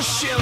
bullshit.